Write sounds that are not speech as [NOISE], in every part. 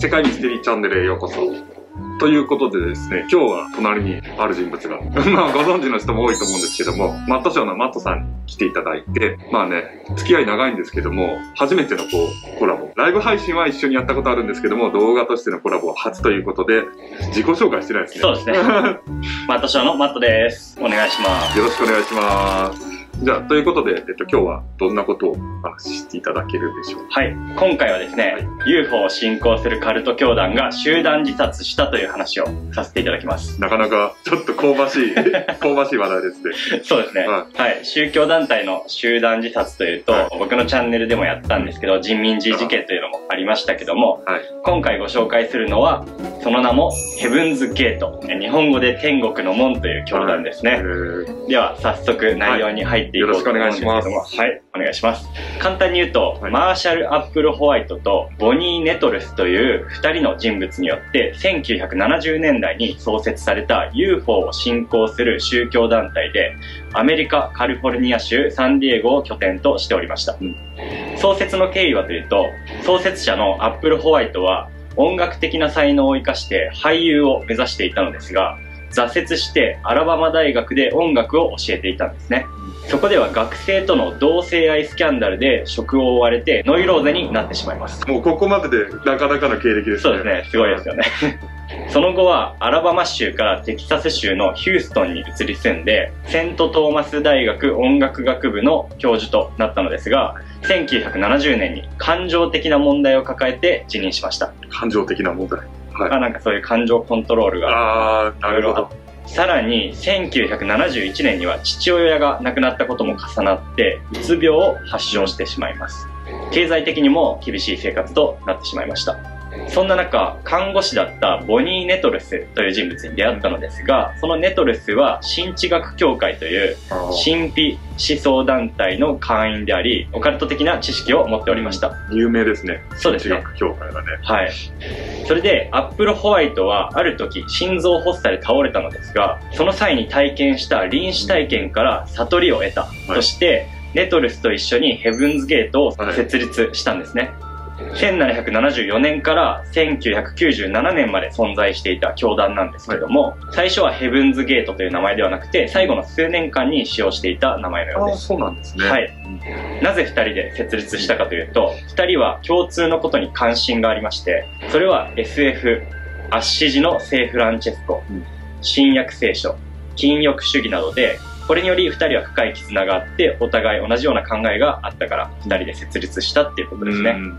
世界ミステリーチャンネルへようこそ。ということでですね、今日は隣にある人物が、[LAUGHS] まあご存知の人も多いと思うんですけども、マットショーのマットさんに来ていただいて、まあね、付き合い長いんですけども、初めてのこう、コラボ。ライブ配信は一緒にやったことあるんですけども、動画としてのコラボは初ということで、自己紹介してないですね。そうですね。[LAUGHS] マットショーのマットです。お願いします。よろしくお願いします。じゃあ、ということで、えっと、今日はどんなことをお話ししていただけるでしょう？かはい。今回はですね、UFO を信仰するカルト教団が集団自殺したという話をさせていただきます。なかなか、ちょっと香ばしい、[LAUGHS] 香ばしい話題ですね。そうですね。ははい。宗教団体の集団自殺というと、はい僕のチャンネルでもやったんですけど、人民寺事件というのもありましたけども、はい。今回ご紹介するのは、その名もヘブンズゲート。え日本語で天国の門という教団ですね。えーでは早速内容に入っていこうと思うんですけども、はいよろしくおはい、お願いします。簡単に言うと、はい。マーシャル・アップル・ホワイトとボニー・ネトルスという2人の人物によって1970年代に創設された UFO を信仰する宗教団体でアメリカ・カリフォルニア州サンディエゴを拠点としておりました、うん。創設の経緯はというと創設者のアップル・ホワイトは音楽的な才能を生かして俳優を目指していたのですが挫折してアラバマ大学で音楽を教えていたんですね。そこでは学生との同性愛スキャンダルで職を追われてノイローゼになってしまいます。もうここまででなかなかの経歴ですね。そうですね、すごいですよね。[LAUGHS] その後はアラバマ州からテキサス州のヒューストンに移り住んで、セントトーマス大学音楽学部の教授となったのですが、1970年に感情的な問題を抱えて辞任しました。感情的な問題。はい。まあなんかそういう感情コントロールがあー、なるほど。さらに1971年には父親が亡くなったことも重なってうつ病を発症してしまいます経済的にも厳しい生活となってしまいましたそんな中看護師だったボニー・ネトルスという人物に出会ったのですがそのネトルスは新知学協会という神秘思想団体の会員でありオカルト的な知識を持っておりました有名ですね。そうですね地学協会がね。はい。それで、アップルホワイトは、ある時、心臓発作で倒れたのですが、その際に体験した臨死体験から悟りを得たとして、ネトルスと一緒にヘブンズゲートを設立したんですね。1774年から1997年まで存在していた教団なんですけども、最初はヘブンズゲートという名前ではなくて、最後の数年間に使用していた名前のようです。そうなんですね。はい。なぜ2人で設立したかというと2人は共通のことに関心がありましてそれは SF アッシジの聖フランチェスコ、うん新約聖書禁欲主義などでこれにより2人は深い絆があってお互い同じような考えがあったから2人で設立したっていうことですね、うん。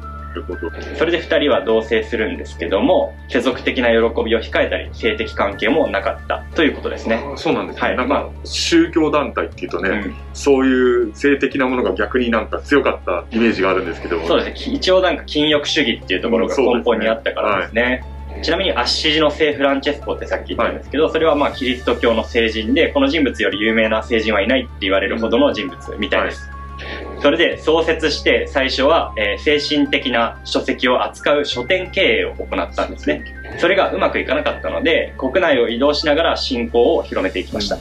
それで2人は同棲するんですけども世俗的な喜びを控えたり性的関係もなかったということですね、そうなんですね。はいなんか、宗教団体っていうとね、うんそういう性的なものが逆になんか強かったイメージがあるんですけど。そうですね。一応なんか禁欲主義っていうところが根本にあったからですね。ちなみにアッシジの聖フランチェスコってさっき言ったんですけど、それはまあキリスト教の聖人で、この人物より有名な聖人はいないって言われるほどの人物みたいです。それで創設して最初は、えー精神的な書籍を扱う書店経営を行ったんですね。それがうまくいかなかったので、国内を移動しながら信仰を広めていきました。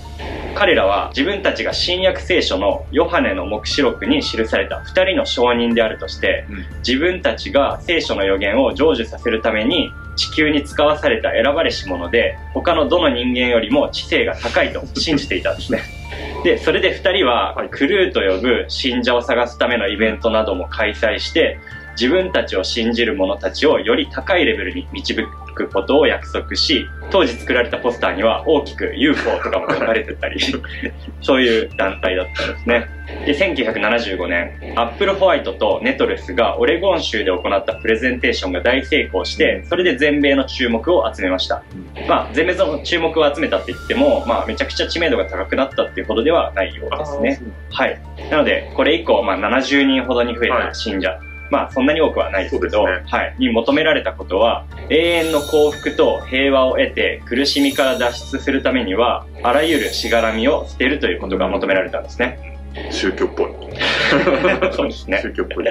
彼らは自分たちが新約聖書のヨハネの黙示録に記された二人の証人であるとして、うん自分たちが聖書の予言を成就させるために地球に使わされた選ばれし者で他のどの人間よりも知性が高いと信じていたんですね。で、それで二人はクルーと呼ぶ信者を探すためのイベントなども開催して、自分たちを信じる者たちをより高いレベルに導くことを約束し、当時作られたポスターには大きく UFO とかも書かれてたり、[LAUGHS] そういう団体だったんですね。で、1975年、アップルホワイトとネトレスがオレゴン州で行ったプレゼンテーションが大成功して、それで全米の注目を集めました。まあ、全米の注目を集めたって言っても、まあ、めちゃくちゃ知名度が高くなったっていうほどではないようですね。はい。なので、これ以降、まあ、70人ほどに増えた信者。まあ、そんなに多くはないですけど、ねはい。に求められたことは、永遠の幸福と平和を得て、苦しみから脱出するためには、あらゆるしがらみを捨てるということが求められたんですね。宗教っぽい。[LAUGHS] そうですね。宗教っぽい。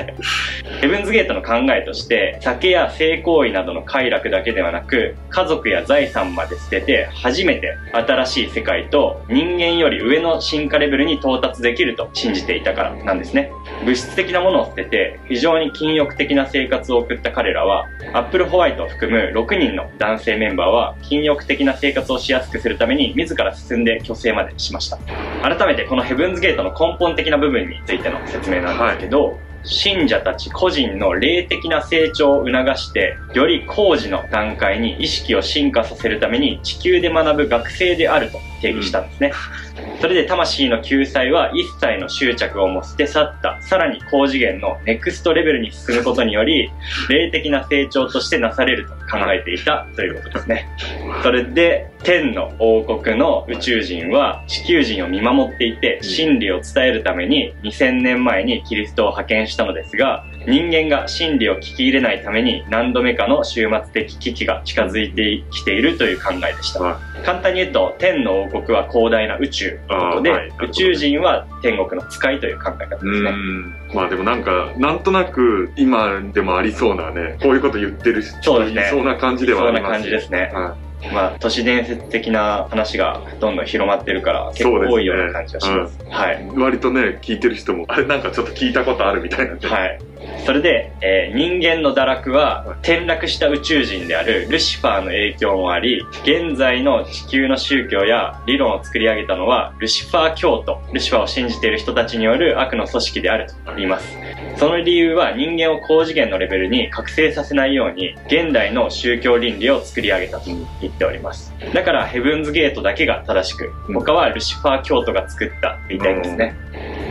ヘブンズゲートの考えとして、酒や性行為などの快楽だけではなく、家族や財産まで捨てて、初めて新しい世界と人間より上の進化レベルに到達できると信じていたからなんですね。物質的なものを捨てて、非常に禁欲的な生活を送った彼らは、アップルホワイトを含む6人の男性メンバーは、禁欲的な生活をしやすくするために、自ら進んで虚勢までしました。改めてこのヘブンズゲートの根本的な部分についての説明なんですけど、信者たち個人の霊的な成長を促して、より高次の段階に意識を進化させるために地球で学ぶ学生であると定義したんですね。それで魂の救済は一切の執着をも捨て去った、さらに高次元のネクストレベルに進むことにより、霊的な成長としてなされると考えていたということですね。それで、天の王国の宇宙人は地球人を見守っていて、真理を伝えるために2000年前にキリストを派遣したのですが、人間が真理を聞き入れないために何度目かの終末的危機が近づいてきているという考えでした。は簡単に言うと、天の王国は広大な宇宙のことで、はい宇宙人は天国の使いという考え方うですね。ん。まあでもなんか、なんとなく今でもありそうなね、こういうこと言ってる人いそうな感じではあります。そんな感じですね。はまあ、都市伝説的な話がどんどん広まってるから、結構多いような感じがします。はい。い。割とね、聞いてる人も、あれなんかちょっと聞いたことあるみたいな。はい。それで、えー人間の堕落は転落した宇宙人であるルシファーの影響もあり、現在の地球の宗教や理論を作り上げたのはルシファー教徒、ルシファーを信じている人たちによる悪の組織であると言います。その理由は人間を高次元のレベルに覚醒させないように、現代の宗教倫理を作り上げたと言っております。だからヘブンズゲートだけが正しく、他はルシファー教徒が作ったと言いたいんですね。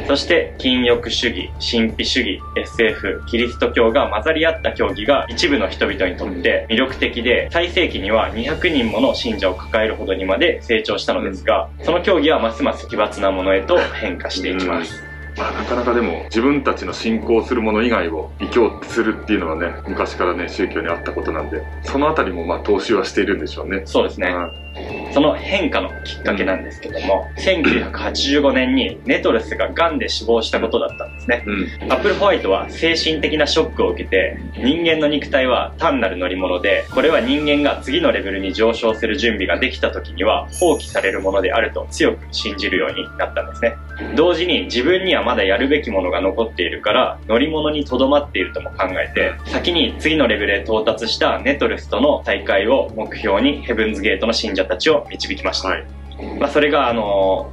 そして、禁欲主義、神秘主義、SF、キリスト教が混ざり合った教義が一部の人々にとって魅力的で、最盛期には200人もの信者を抱えるほどにまで成長したのですが、その教義はますます奇抜なものへと変化していきます。まあなかなかでも、自分たちの信仰するもの以外を異教するっていうのはね、昔からね、宗教にあったことなんで、そのあたりもまあ投資はしているんでしょうね。そうですね。はその変化のきっかけなんですけども、1985年にネトルスが癌で死亡したことだったんですね。うん。アップルホワイトは精神的なショックを受けて、人間の肉体は単なる乗り物で、これは人間が次のレベルに上昇する準備ができた時には放棄されるものであると強く信じるようになったんですね。同時に自分にはまだやるべきものが残っているから、乗り物にとどまっているとも考えて、先に次のレベルへ到達したネトルスとの大会を目標にヘブンズゲートの信者たちを導きました。はい。まあ、それが、あの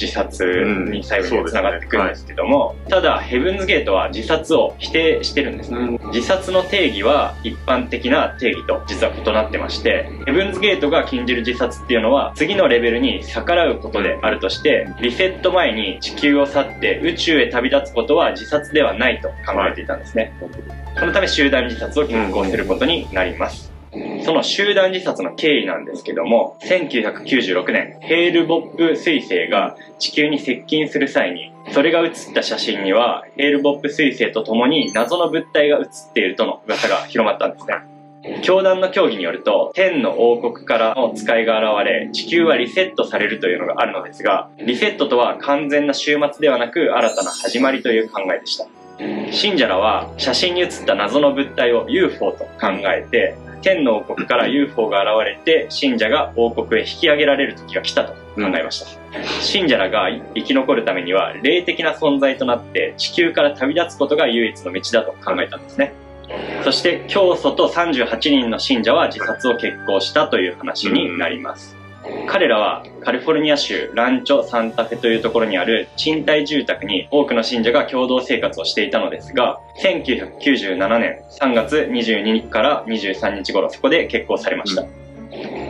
自殺に最後につながってくるんですけども、ただヘブンズゲートは自殺を否定してるんですね、自殺の定義は一般的な定義と実は異なってましてヘブンズゲートが禁じる自殺っていうのは次のレベルに逆らうことであるとしてリセット前に地球を去って宇宙へ旅立つことは自殺ではないと考えていたんですね、そのため集団自殺を決行することになります、その集団自殺の経緯なんですけども、1996年、ヘールボップ彗星が地球に接近する際に、それが写った写真には、ヘールボップ彗星と共に謎の物体が写っているとの噂が広まったんですね。教団の教義によると、天の王国からの使いが現れ、地球はリセットされるというのがあるのですが、リセットとは完全な終末ではなく、新たな始まりという考えでした。信者らは写真に写った謎の物体を UFO と考えて天の王国から UFO が現れて信者が王国へ引き上げられる時が来たと考えました、信者らが生き残るためには霊的な存在となって地球から旅立つことが唯一の道だと考えたんですね。そして教祖と38人の信者は自殺を決行したという話になります、彼らはカリフォルニア州ランチョ・サンタフェというところにある賃貸住宅に多くの信者が共同生活をしていたのですが、1997年3月22日から23日頃そこで決行されました。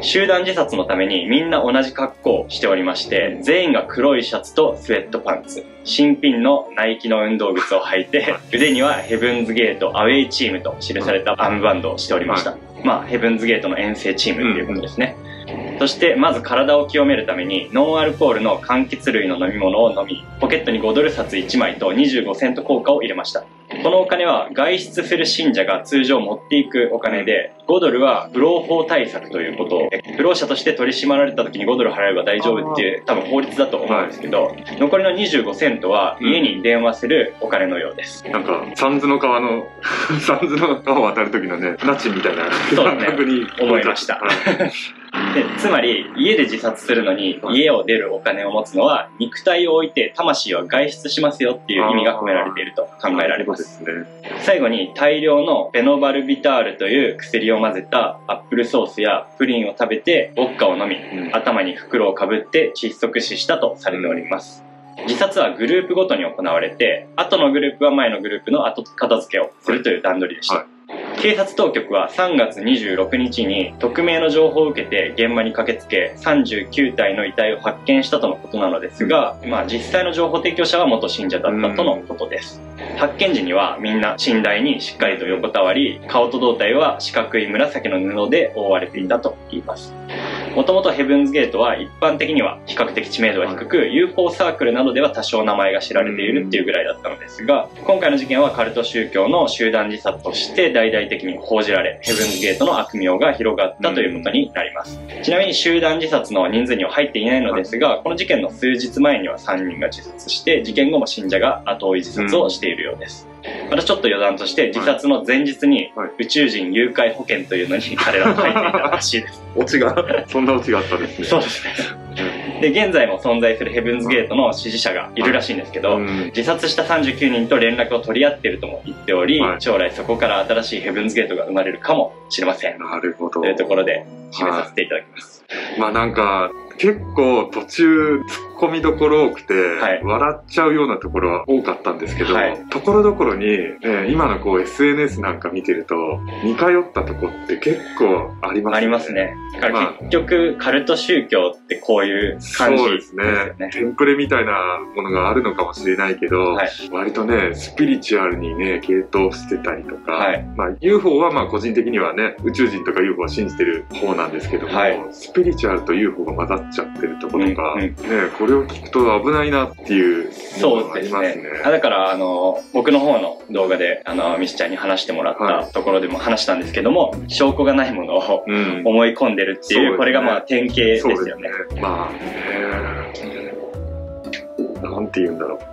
集団自殺のためにみんな同じ格好をしておりまして、全員が黒いシャツとスウェットパンツ、新品のナイキの運動靴を履いて、[LAUGHS] 腕にはヘブンズゲートアウェイチームと記されたアームバンドをしておりました。まあ、ヘブンズゲートの遠征チームということですね。そして、まず体を清めるために、ノンアルコールの柑橘類の飲み物を飲み、ポケットに5ドル札1枚と25セント硬貨を入れました。このお金は外出する信者が通常持っていくお金で、5ドルは不労法対策ということを、不労者として取り締まられた時に5ドル払えば大丈夫っていう多分法律だと思うんですけど、残りの25セントは家に電話するお金のようです。なんか、サンズの川の、サンズの川を渡る時のね、ナチみたいなそうですね感覚に思いましたはいでつまり家で自殺するのにはい。家を出るお金を持つのは肉体を置いて魂は外出しますよっていう意味が込められていると考えられます。すね。最後に大量のフェノバルビタールという薬を混ぜたアップルソースやプリンを食べてウォッカを飲みうん。頭に袋をかぶって窒息死したとされております。自殺はグループごとに行われて後のグループは前のグループの後片付けをするという段取りでした、はい警察当局は3月26日に匿名の情報を受けて現場に駆けつけ39体の遺体を発見したとのことなのですが、まあ、実際の情報提供者は元信者だったとのことです、発見時にはみんな寝台にしっかりと横たわり顔と胴体は四角い紫の布で覆われていたと言いますもともとヘブンズゲートは一般的には比較的知名度が低く、UFO サークルなどでは多少名前が知られているっていうぐらいだったのですが、今回の事件はカルト宗教の集団自殺として大々的に報じられ、ヘブンズゲートの悪名が広がったということになります。ちなみに集団自殺の人数には入っていないのですが、この事件の数日前には3人が自殺して、事件後も信者が後追い自殺をしているようです。またちょっと余談として、自殺の前日にはい宇宙人誘拐保険というのに [LAUGHS] 彼らは入っていたらしいです。オチが、そんなオチがあったんですね。そうですね。で、現在も存在するヘブンズゲートの支持者がいるらしいんですけど、うん自殺した39人と連絡を取り合っているとも言っており、はい将来そこから新しいヘブンズゲートが生まれるかもしれません。なるほどと。いうところで締めさせていただきます。まあなんか、結構途中突っ込みどころ多くて、はい笑っちゃうようなところは多かったんですけど、はいところどころに、えー今のこう SNS なんか見てると、似通ったとこって結構ありますね。あります。ね。だからまあ結局、カルト宗教ってこういう感じそうですね。テンプレみたいなものがあるのかもしれないけど、はい割とね、スピリチュアルにね、系統してたりとか、はいまあ UFO はまあ個人的にはね、宇宙人とか UFO は信じてる方なんですけども、はいスピリチュアルと UFO が混ざっちゃってるところとか、うんうんね、これを聞くと危ないなっていうのそうですね。あだから、あの、僕の方の動画で、あの、ミスちゃんに話してもらっはたところでも話したんですけども、証拠がないものをうん。思い込んでるっていう、そうですねこれがまあ典型ですよね。ね。まあね、なんて言うんだろう。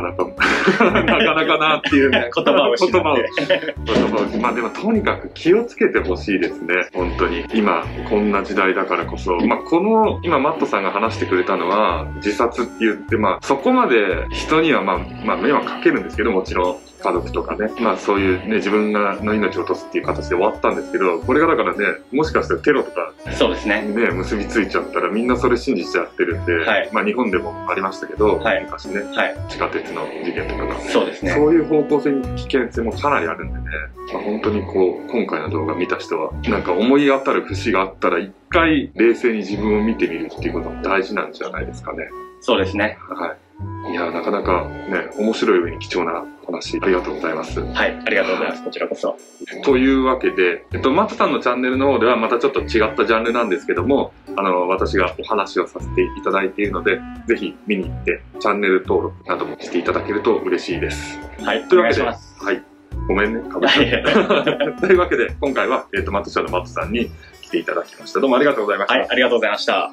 なかなか、[LAUGHS] なかなかなっていうね。[LAUGHS] 言葉を言葉を言葉をまあでもとにかく気をつけてほしいですね。本当に。今、こんな時代だからこそ。まあこの、今マットさんが話してくれたのは、自殺って言って、まあそこまで人にはまあ、まあ迷惑かけるんですけど、もちろん。家族とかね。まあそういうね、自分がの命を落とすっていう形で終わったんですけど、これがだからね、もしかしたらテロとかそうですね。ね、結びついちゃったらみんなそれ信じちゃってるんで、はいまあ日本でもありましたけど、はい昔ね、はい。地下鉄の事件とかが。そうですね。そういう方向性に危険性もかなりあるんでね、まあ、本当にこう、今回の動画見た人は、なんか思い当たる節があったら一回冷静に自分を見てみるっていうことも大事なんじゃないですかね。そうですね。はい。いや、なかなかね、面白い上に貴重な話、ありがとうございます。はい。ありがとうございます。こちらこそ。というわけで、えっと、マットさんのチャンネルの方ではまたちょっと違ったジャンルなんですけども、あの、私がお話をさせていただいているので、ぜひ見に行って、チャンネル登録などもしていただけると嬉しいです。はい。というわけで、します。はい。ごめんね、かぶっ [LAUGHS] というわけで、今回は、えっ、と、マット社のマットさんに来ていただきました。どうもありがとうございました。はい。ありがとうございました。